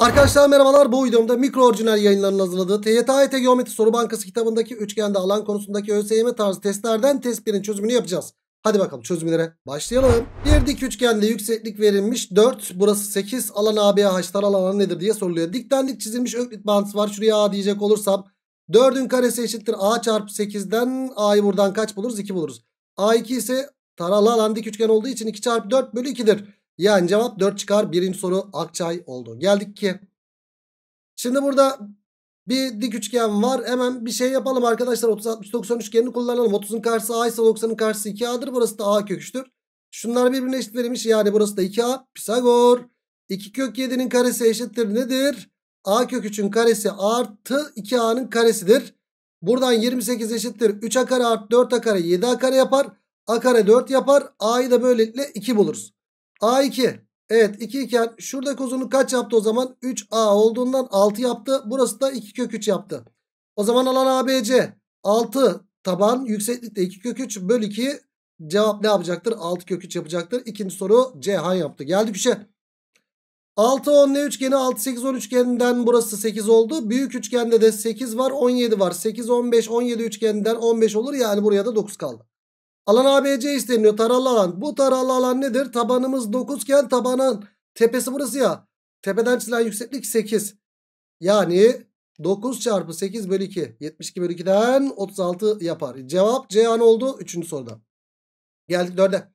Arkadaşlar merhabalar bu videomda mikro orijinal yayınlarının hazırladığı TYT Geometri Soru Bankası kitabındaki üçgende alan konusundaki ÖSYM tarzı testlerden test 1'in çözümünü yapacağız. Hadi bakalım çözümlere başlayalım. Bir dik üçgende yükseklik verilmiş 4 burası 8 alan ABH taral alanı nedir diye soruluyor. Dikten dik çizilmiş öklit bağıntısı var şuraya A diyecek olursam 4'ün karesi eşittir A çarpı 8'den A'yı buradan kaç buluruz 2 buluruz. A2 ise taralı alan dik üçgen olduğu için 2 çarpı 4 bölü 2'dir. Yani cevap 4 çıkar. Birinci soru Akçay oldu. Geldik ki. Şimdi burada bir dik üçgen var. Hemen bir şey yapalım arkadaşlar. 30 60 90 üçgenini kullanalım. 30'un karşısı A ise 90'ın karşısı 2A'dır. Burası da A köküçtür. Şunlar birbirine eşit verilmiş. Yani burası da 2A. Pisagor. 2 kök 7'nin karesi eşittir nedir? A kök 3'ün karesi artı 2A'nın karesidir. Buradan 28 eşittir. 3A kare artı 4A kare 7A kare yapar. A kare 4 yapar. A'yı da böylelikle 2 buluruz. A2. Evet 2 iken şuradaki uzunluk kaç yaptı o zaman? 3A olduğundan 6 yaptı. Burası da 2 kök 3 yaptı. O zaman alan ABC 6 taban yükseklikte 2 kök 3 bölü 2 cevap ne yapacaktır? 6 kök 3 yapacaktır. İkinci soru Cihan yaptı. Geldik 3'e. 6 10 ne üçgeni 6 8 10 üçgeninden burası 8 oldu. Büyük üçgende de 8 var 17 var. 8 15 17 üçgeninden 15 olur yani buraya da 9 kaldı. Alan ABC isteniyor taralı alan. Bu taralı alan nedir? Tabanımız 9 iken tabanın tepesi burası ya. Tepeden çizilen yükseklik 8. Yani 9 çarpı 8 bölü 2. 72 bölü 2'den 36 yapar. Cevap Ceyhan oldu 3. soruda. Geldik 4'e.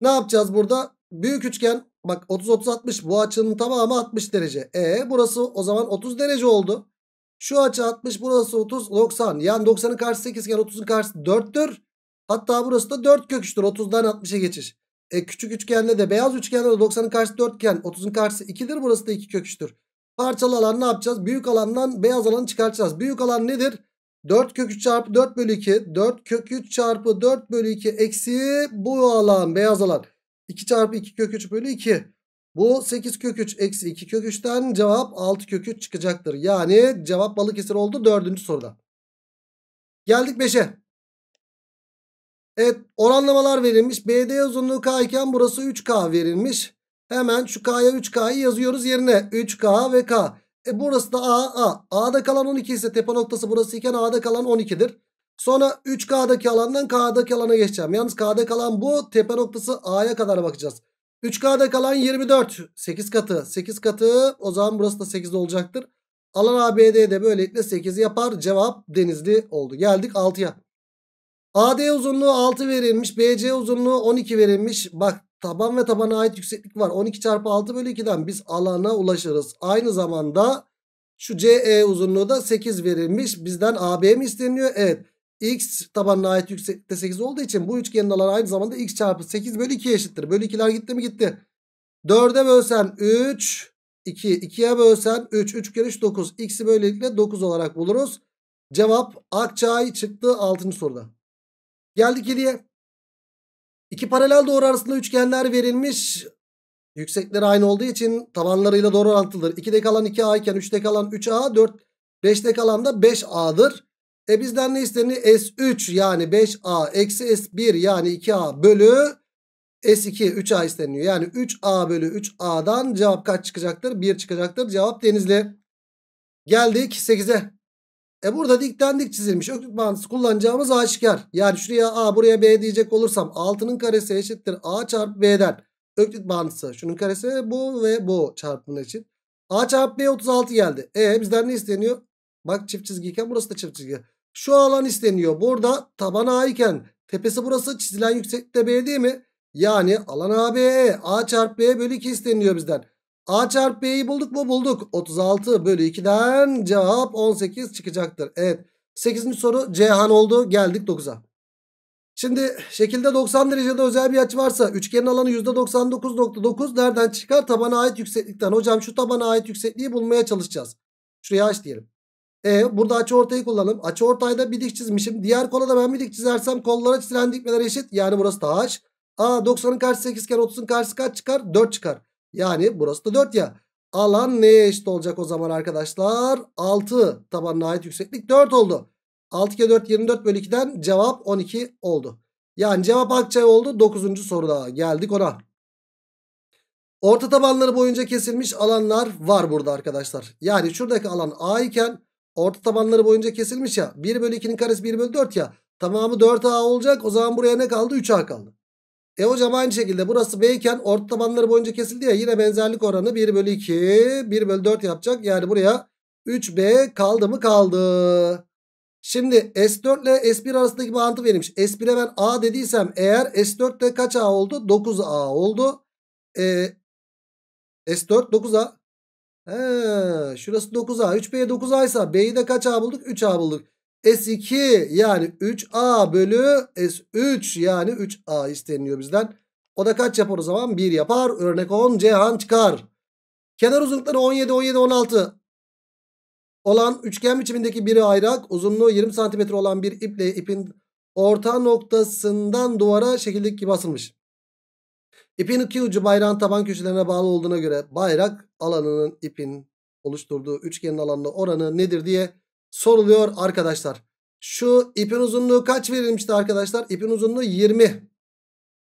Ne yapacağız burada? Büyük üçgen bak 30 30 60 bu açının tamamı 60 derece. E burası o zaman 30 derece oldu. Şu açı 60 burası 30 90. Yani 90'ın karşısı 8 iken 30'un karşısı 4'tür. Hatta burası da 4 kök 3'tür. 30'dan 60'a geçiş. E, küçük üçgende de beyaz üçgende de 90'ın karşısı 4 iken 30'un karşısı 2'dir. Burası da 2 kök 3'tür. Parçalı alan ne yapacağız? Büyük alandan beyaz alanı çıkartacağız. Büyük alan nedir? 4 kök 3 çarpı 4 bölü 2. 4 kök 3 çarpı 4 bölü 2 eksi bu alan beyaz alan. 2 çarpı 2 kök 3 bölü 2. Bu 8 kök 3 eksi 2 kök 3'ten cevap 6 kök 3 çıkacaktır. Yani cevap Balıkesir oldu 4. soruda. Geldik 5'e. Evet oranlamalar verilmiş. BD uzunluğu K iken burası 3K verilmiş. Hemen şu K'ya 3K'yı yazıyoruz yerine. 3K ve K. E burası da A, A. A'da kalan 12 ise tepe noktası burası iken A'da kalan 12'dir. Sonra 3K'daki alandan K'daki alana geçeceğim. Yalnız K'da kalan bu tepe noktası A'ya kadar bakacağız. 3K'da kalan 24. 8 katı. 8 katı o zaman burası da 8 olacaktır. Alan ABD'de böylelikle 8 yapar. Cevap Denizli oldu. Geldik 6'ya. AD uzunluğu 6 verilmiş. BC uzunluğu 12 verilmiş. Bak taban ve tabana ait yükseklik var. 12 çarpı 6 bölü 2'den biz alana ulaşırız. Aynı zamanda şu CE uzunluğu da 8 verilmiş. Bizden AB mi isteniyor? Evet. X tabanına ait yükseklikte 8 olduğu için bu üçgenin alanı aynı zamanda x çarpı 8 bölü 2 eşittir. Bölü 2'ler gitti mi gitti. 4'e bölsen 3 2 2'ye bölsen 3 3 kere 3 9 x'i böylelikle 9 olarak buluruz. Cevap Akçay çıktı 6. soruda. Geldik 7'ye. İki paralel doğru arasında üçgenler verilmiş. Yüksekleri aynı olduğu için tabanlarıyla doğru orantılıdır. 2'de kalan 2A iken 3'te kalan 3A 4 5'te kalan da 5A'dır. E bizden ne isteniyor? S3 yani 5A eksi S1 yani 2A bölü S2 3A isteniyor. Yani 3A bölü 3A'dan cevap kaç çıkacaktır? 1 çıkacaktır. Cevap Denizli. Geldik 8'e. E burada dikten dik çizilmiş. Öklit bağıntısı kullanacağımız aşikar. Yani şuraya A buraya B diyecek olursam 6'nın karesi eşittir A çarpı B'den. Öklit bağıntısı. Şunun karesi bu ve bu çarpımın için. A çarpı B 36 geldi. E bizden ne isteniyor? Bak çift çizgiyken burası da çift çizgi. Şu alan isteniyor. Burada taban A iken tepesi burası çizilen yükseklikte B değil mi? Yani alan ABE A çarpı B bölü 2 isteniyor bizden. A çarpı B'yi bulduk mu? Bulduk. 36 bölü 2'den cevap 18 çıkacaktır. Evet. 8. soru Cihan oldu. Geldik 9'a. Şimdi şekilde 90 derecede özel bir açı varsa üçgenin alanı %99.9 nereden çıkar? Tabana ait yükseklikten. Hocam şu tabana ait yüksekliği bulmaya çalışacağız. Şuraya H diyelim. E burada açı ortayı kullanalım. Açı ortayda bir dik çizmişim. Diğer kola da ben bir dik çizersem kollara çizilen dikmeler eşit. Yani burası da H. A 90'ın karşısı 8 iken 30'un karşısı kaç çıkar? 4 çıkar. Yani burası da 4 ya. Alan neye eşit olacak o zaman arkadaşlar? 6 tabanına ait yükseklik 4 oldu. 6 kere 4 24 bölü 2'den cevap 12 oldu. Yani cevap Akçay oldu 9. soruda. Geldik ona. Orta tabanları boyunca kesilmiş alanlar var burada arkadaşlar. Yani şuradaki alan A iken orta tabanları boyunca kesilmiş ya. 1 bölü 2'nin karesi 1 bölü 4 ya. Tamamı 4A olacak. O zaman buraya ne kaldı? 3A kaldı. E hocam aynı şekilde burası B iken orta tabanları boyunca kesildi ya. Yine benzerlik oranı 1 bölü 2 1 bölü 4 yapacak. Yani buraya 3B kaldı mı kaldı. Şimdi S4 ile S1 arasındaki bağıntı verilmiş. S1'e ben A dediysem eğer S4'te kaç A oldu? 9A oldu. Ee, S4 9A. He, şurası 9A. 3B 9A ise B'yi de kaç A bulduk? 3A bulduk. S2 yani 3A bölü S3 yani 3A isteniyor bizden. O da kaç yapar o zaman? 1 yapar. Örnek 10 Cihan çıkar. Kenar uzunlukları 17, 17, 16 olan üçgen biçimindeki bir ayrak uzunluğu 20 cm olan bir iple ipin orta noktasından duvara şekildeki gibi asılmış. İpin iki ucu bayrağın taban köşelerine bağlı olduğuna göre bayrak alanının ipin oluşturduğu üçgenin alanına oranı nedir diye soruluyor arkadaşlar. Şu ipin uzunluğu kaç verilmişti arkadaşlar? İpin uzunluğu 20.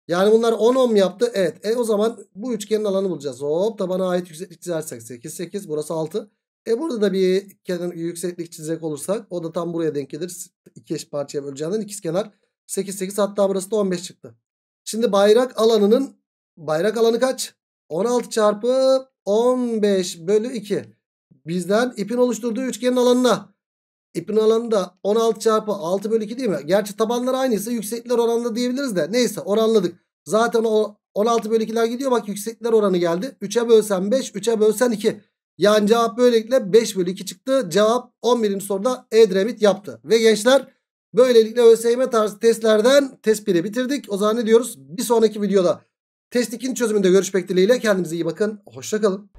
Yani bunlar 10 ohm yaptı. Evet. E o zaman bu üçgenin alanı bulacağız. Hop tabana ait yükseklik çizersek 8 8 burası 6. E burada da bir kenar yükseklik çizecek olursak o da tam buraya denk gelir. İki eş parçaya böleceğinden ikiz kenar 8 8 hatta burası da 15 çıktı. Şimdi bayrak alanının bayrak alanı kaç? 16 çarpı 15 bölü 2. Bizden ipin oluşturduğu üçgenin alanına. İpin alanı da 16 çarpı 6 bölü 2 değil mi? Gerçi tabanlar aynıysa yükseklikler oranında diyebiliriz de. Neyse oranladık. Zaten o 16 bölü 2'ler gidiyor. Bak yükseklikler oranı geldi. 3'e bölsen 5, 3'e bölsen 2. Yani cevap böylelikle 5 bölü 2 çıktı. Cevap 11. soruda Edremit yaptı. Ve gençler böylelikle ÖSYM tarzı testlerden test 1'i bitirdik. O zaman ne diyoruz? Bir sonraki videoda test 2'nin çözümünde görüşmek dileğiyle. Kendinize iyi bakın. Hoşçakalın.